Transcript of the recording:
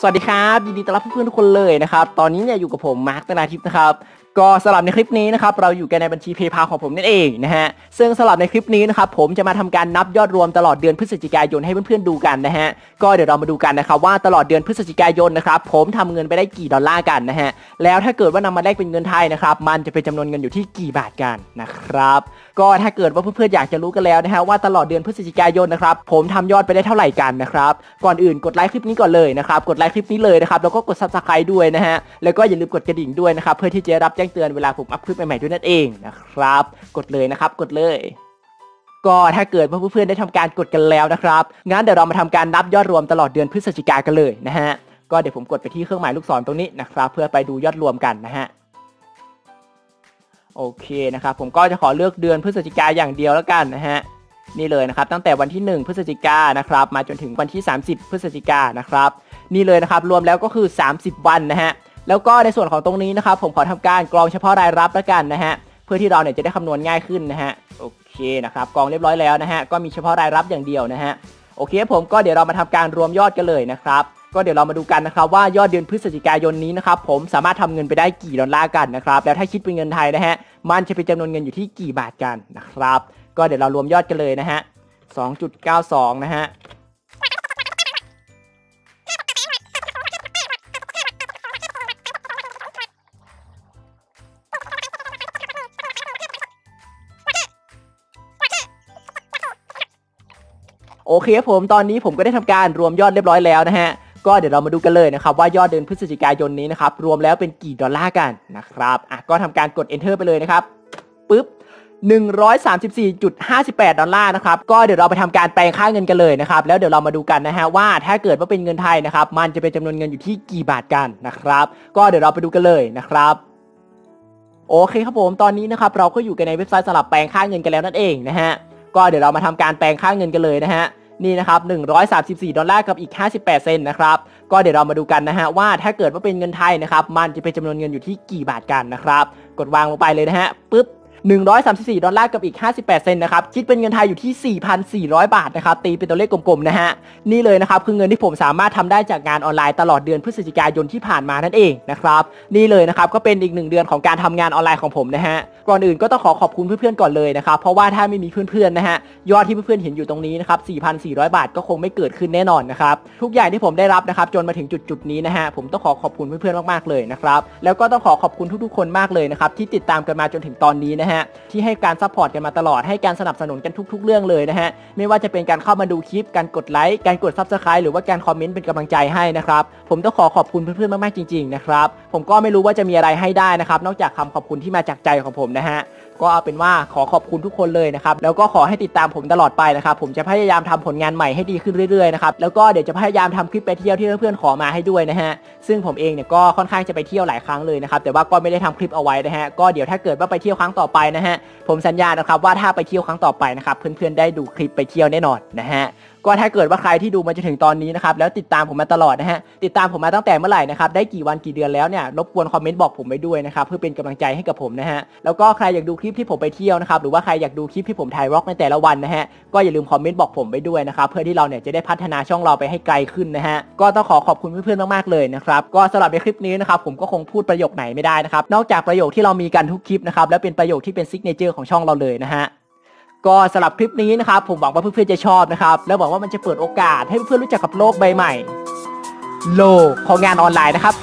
สวัสดีครับยินดีต้อนรับเพื่อนๆทุกคนเลยนะครับ ตอนนี้เนี่ยอยู่กับผมมาร์คตนาทิพย์นะครับ ก็สำหรับในคลิปนี้นะครับเราอยู่กันในบัญชีเพย์พาของผมนั่นเองนะฮะซึ่งสำหรับในคลิปนี้นะครับผมจะมาทำการนับยอดรวมตลอดเดือนพฤศจิกายนให้เพื่อนๆดูกันนะฮะก็เดี๋ยวเรามาดูกันนะครับว่าตลอดเดือนพฤศจิกายนนะครับผมทำเงินไปได้กี่ดอลลาร์กันนะฮะแล้วถ้าเกิดว่านำมาแลกเป็นเงินไทยนะครับมันจะเป็นจำนวนเงินอยู่ที่กี่บาทกันนะครับก็ถ้าเกิดว่าเพื่อนๆอยากจะรู้กันแล้วนะฮะว่าตลอดเดือนพฤศจิกายนนะครับผมทำยอดไปได้เท่าไหร่กันนะครับก่อนอื่นกดไลค์คลิปนี้ก่อนเลยนะครับกดไลค์คลิปนี้เลยนะครับแล้วก็กด subscribe ด้วยนะฮะแล้วก็อย่าลืมกดกระดิ่งด้วยนะครับเพื่อที่จะรับแจ้งเตือนเวลาผมอัพคลิปใหม่ๆด้วยนั่นเองนะครับ กดเลยนะครับ กดเลย ก็ถ้าเกิดว่าเพื่อนๆได้ทำการกดกันแล้วนะครับงั้นเดี๋ยวเรามาทำการนับยอดรวมตลอดเดือนพฤศจิกากันเลยนะฮะก็เดี๋ยวผมกดไปที่เครื่องหมายลูกศรตรงนี้นะครับ เพื่อไปดูยอดรวมกันนะฮะโอเคนะครับ ผมก็จะขอเลือกเดือนพฤศจิกาอย่างเดียวแล้วกันนะฮะนี่เลยนะครับ ตั้งแต่วันที่ 1 พฤศจิกานะครับ มาจนถึงวันที่ 30 พฤศจิกานะครับ นี่เลยนะครับ รวมแล้วก็คือ 30 วันนะฮะ แล้วก็ในส่วนของตรงนี้นะครับผมขอทำการกรองเฉพาะรายรับแล้วกันนะฮะเพื่อที่เราเนี่ยจะได้คำนวณง่ายขึ้นนะฮะโอเคนะครับกรองเรียบร้อยแล้วนะฮะก็มีเฉพาะรายรับอย่างเดียวนะฮะโอเคผมก็เดี๋ยวเรามาทำการรวมยอดกันเลยนะครับก็เดี๋ยวเรามาดูกันนะครับว่ายอดเดือนพฤศจิกายนนี้นะครับผมสามารถทำเงินไปได้กี่ดอลลาร์กันนะครับแล้วถ้าคิดเป็นเงินไทยนะฮะมันจะเป็นจำนวนเงินอยู่ที่กี่บาทกันนะครับ ก็เดี๋ยวเรารวมยอดกันเลยนะฮะ2.92 นะฮะ โอเคครับผมตอนนี้ผมก็ได้ทำการรวมยอดเรียบร้อยแล้วนะฮะก็เดี๋ยวเรามาดูกันเลยนะครับว่ายอดเดือนพฤศจิกายนนี้นะครับรวมแล้วเป็นกี่ดอลลาร์กันนะครับอะก็ทำการกด enter ไปเลยนะครับปึ๊บ134.58 ดอลลาร์นะครับ ก็เดี๋ยวเราไปทำการแปลงค่าเงินกันเลยนะครับ แล้วเดี๋ยวเรามาดูกันนะฮะว่าถ้าเกิดว่าเป็นเงินไทยนะครับ มันจะเป็นจำนวนเงินอยู่ที่กี่บาทกันนะครับ ก็เดี๋ยวเราไปดูกันเลยนะครับ โอเคครับผม ตอนนี้นะครับเราก็อยู่กันในเว็บไซต์สำหรับแปลงค่าเงินกันแล้วนั่นเองนะฮะ ก็เดี๋ยวเรามาทำการแปลงค่าเงินกันเลยนะฮะนี่นะครับ134 ดอลลาร์กับอีก 58 เซนต์นะครับ ก็เดี๋ยวเรามาดูกันนะฮะว่าถ้าเกิดว่าเป็นเงินไทยนะครับ มันจะเป็นจำนวนเงินอยู่ที่กี่บาทกันนะครับ กดวางลงไปเลยนะฮะปึ๊บ134 ดอลลาร์กับอีก 58 เซนต์นะครับ คิดเป็นเงินไทยอยู่ที่ 4,400 บาทนะครับ ตีเป็นตัวเลขกลมๆ นะฮะ นี่เลยนะครับ คือเงินที่ผมสามารถทำได้จากงานออนไลน์ตลอดเดือนพฤศจิกายนที่ผ่านมานั่นเองนะครับ นี่เลยนะครับ ก็เป็นอีกหนึ่งเดือนของการทำงานออนไลน์ของผมนะฮะ ก่อนอื่นก็ต้องขอขอบคุณเพื่อนๆก่อนเลยนะครับเพราะว่าถ้าไม่มีเพื่อนๆนะฮะยอดที่เพื่อนๆเห็นอยู่ตรงนี้นะครับ 4,400 บาทก็คงไม่เกิดขึ้นแน่นอนนะครับทุกอย่างที่ผมได้รับนะครับจนมาถึงจุดๆนี้นะฮะผมต้องขอขอบคุณเพื่อนๆมากๆเลยนะครับแล้วก็ต้องขอขอบคุณทุกๆคนมากเลยนะครับที่ติดตามกันมาจนถึงตอนนี้นะฮะที่ให้การ support กันมาตลอดให้การสนับสนุนกันทุก ๆ เรื่องเลยนะฮะไม่ว่าจะเป็นการเข้ามาดูคลิปการกดไลค์การกด subscribe หรือว่าการคอมเมนต์เป็นกำลังใจให้นะครับผมต้องขอขอบคุณเพื่อนๆมากๆจริงๆนะครับผมก็ไม่รู้ว่าจะมีอะไรให้ได้นะครับนอกจากคำขอบคุณที่มาจากใจของผมนะฮะก็เอาเป็นว่าขอขอบคุณทุกคนเลยนะครับ แล้วก็ขอให้ติดตามผมตลอดไปนะครับ ผมจะพยายามทำผลงานใหม่ให้ดีขึ้นเรื่อยๆนะครับ แล้วก็เดี๋ยวจะพยายามทำคลิปไปเที่ยวที่เพื่อนๆขอมาให้ด้วยนะฮะ ซึ่งผมเองเนี่ยก็ค่อนข้างจะไปเที่ยวหลายครั้งเลยนะครับ แต่ว่าก็ไม่ได้ทำคลิปเอาไว้นะฮะ ก็เดี๋ยวถ้าเกิดว่าไปเที่ยวครั้งต่อไปนะฮะ ผมสัญญานะครับว่าถ้าไปเที่ยวครั้งต่อไปนะครับ เพื่อนๆได้ดูคลิปไปเที่ยวแน่นอนนะฮะ ก็ถ้าเกิดว่าใครที่ดูมาจนถึงตอนนี้นะครับแล้วติดตามผมมาตลอดนะฮะติดตามผมมาตั้งแต่เมื่อไหร่นะครับได้กี่วันกี่เดือนแล้วเนี่ยรบกวนคอมเมนต์บอกผมไว้ด้วยนะครับเพื่อเป็นกำลังใจให้กับผมนะฮะแล้วก็ใครอยากดูคลิปที่ผมไปเที่ยวนะครับหรือว่าใครอยากดูคลิปที่ผมถ่ายร็อกในแต่ละวันนะฮะก็อย่าลืมคอมเมนต์บอกผมไว้ด้วยนะครับเพื่อที่เราเนี่ยจะได้พัฒนาช่องเราไปให้ไกลขึ้นนะฮะก็ต้องขอขอบคุณเพื่อนๆมากๆเลยนะครับก็สำหรับในคลิปนี้นะครับผมก็คงพูดประโยคไหนไม่ได้นะครับนอกจากประโยคที่เรามีกันทุกคลิปนะครับและเป็นประโยคที่เป็น signature ของช่องเราเลยนะฮะ ก็สำหรับคลิปนี้นะครับผมหวังว่าเพื่อนๆจะชอบนะครับแล้วหวังว่ามันจะเปิดโอกาสให้เพื่อนๆรู้จักกับโลกใบใหม่ โลกของงานออนไลน์นะครับ